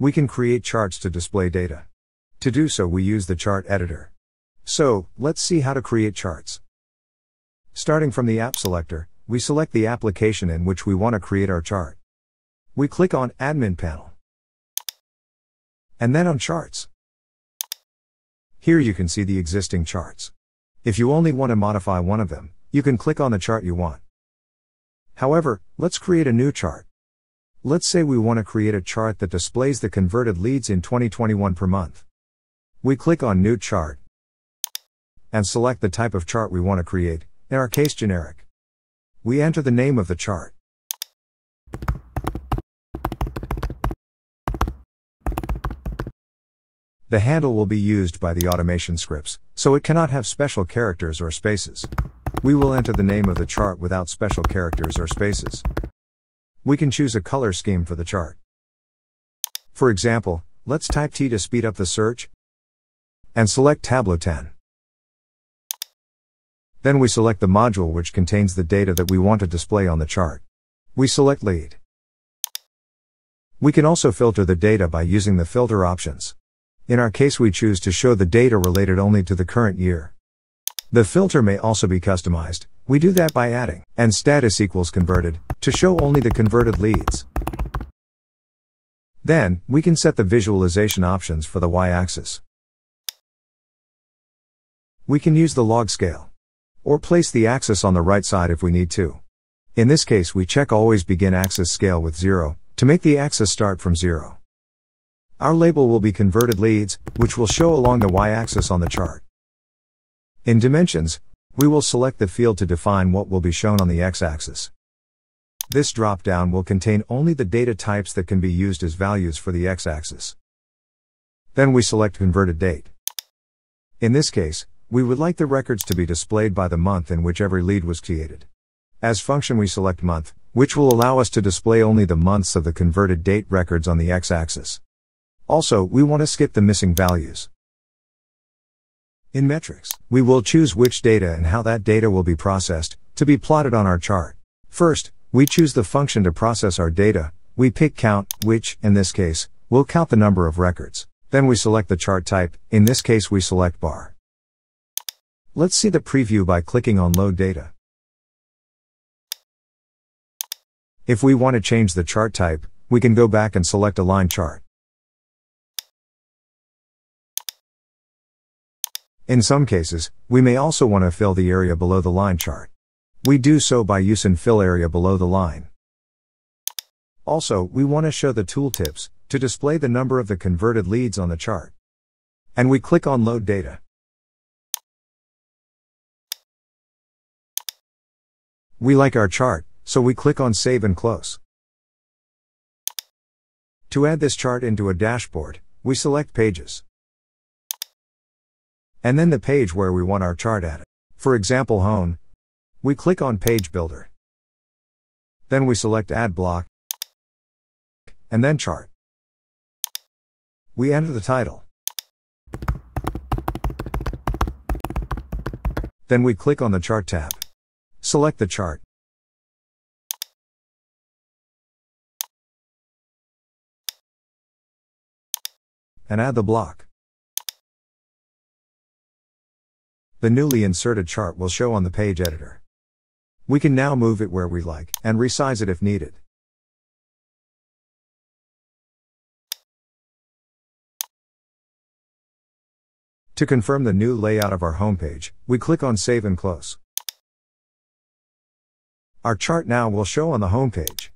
We can create charts to display data. To do so, we use the chart editor. So, let's see how to create charts. Starting from the app selector, we select the application in which we want to create our chart. We click on Admin Panel. And then on Charts. Here you can see the existing charts. If you only want to modify one of them, you can click on the chart you want. However, let's create a new chart. Let's say we want to create a chart that displays the converted leads in 2021 per month. We click on New Chart and select the type of chart we want to create, in our case generic. We enter the name of the chart. The handle will be used by the automation scripts, so it cannot have special characters or spaces. We will enter the name of the chart without special characters or spaces. We can choose a color scheme for the chart. For example, let's type T to speed up the search and select Tableau 10. Then we select the module which contains the data that we want to display on the chart. We select lead. We can also filter the data by using the filter options. In our case, we choose to show the data related only to the current year. The filter may also be customized. We do that by adding and status equals converted to show only the converted leads. Then, we can set the visualization options for the y-axis. We can use the log scale or place the axis on the right side if we need to. In this case, we check always begin axis scale with 0 to make the axis start from 0. Our label will be converted leads, which will show along the y-axis on the chart. In dimensions, we will select the field to define what will be shown on the x-axis. This drop-down will contain only the data types that can be used as values for the x-axis. Then we select converted date. In this case, we would like the records to be displayed by the month in which every lead was created. As function we select month, which will allow us to display only the months of the converted date records on the x-axis. Also, we want to skip the missing values. In metrics, we will choose which data and how that data will be processed, to be plotted on our chart. First, we choose the function to process our data, we pick count, which, in this case, will count the number of records. Then we select the chart type, in this case we select bar. Let's see the preview by clicking on load data. If we want to change the chart type, we can go back and select a line chart. In some cases, we may also want to fill the area below the line chart. We do so by using fill area below the line. Also, we want to show the tooltips to display the number of the converted leads on the chart. And we click on load data. We like our chart, so we click on save and close. To add this chart into a dashboard, we select pages. And then the page where we want our chart added. For example, home. We click on Page Builder. Then we select Add Block. And then Chart. We enter the title. Then we click on the Chart tab. Select the chart. And add the block. The newly inserted chart will show on the page editor. We can now move it where we like and resize it if needed. To confirm the new layout of our homepage, we click on Save and Close. Our chart now will show on the homepage.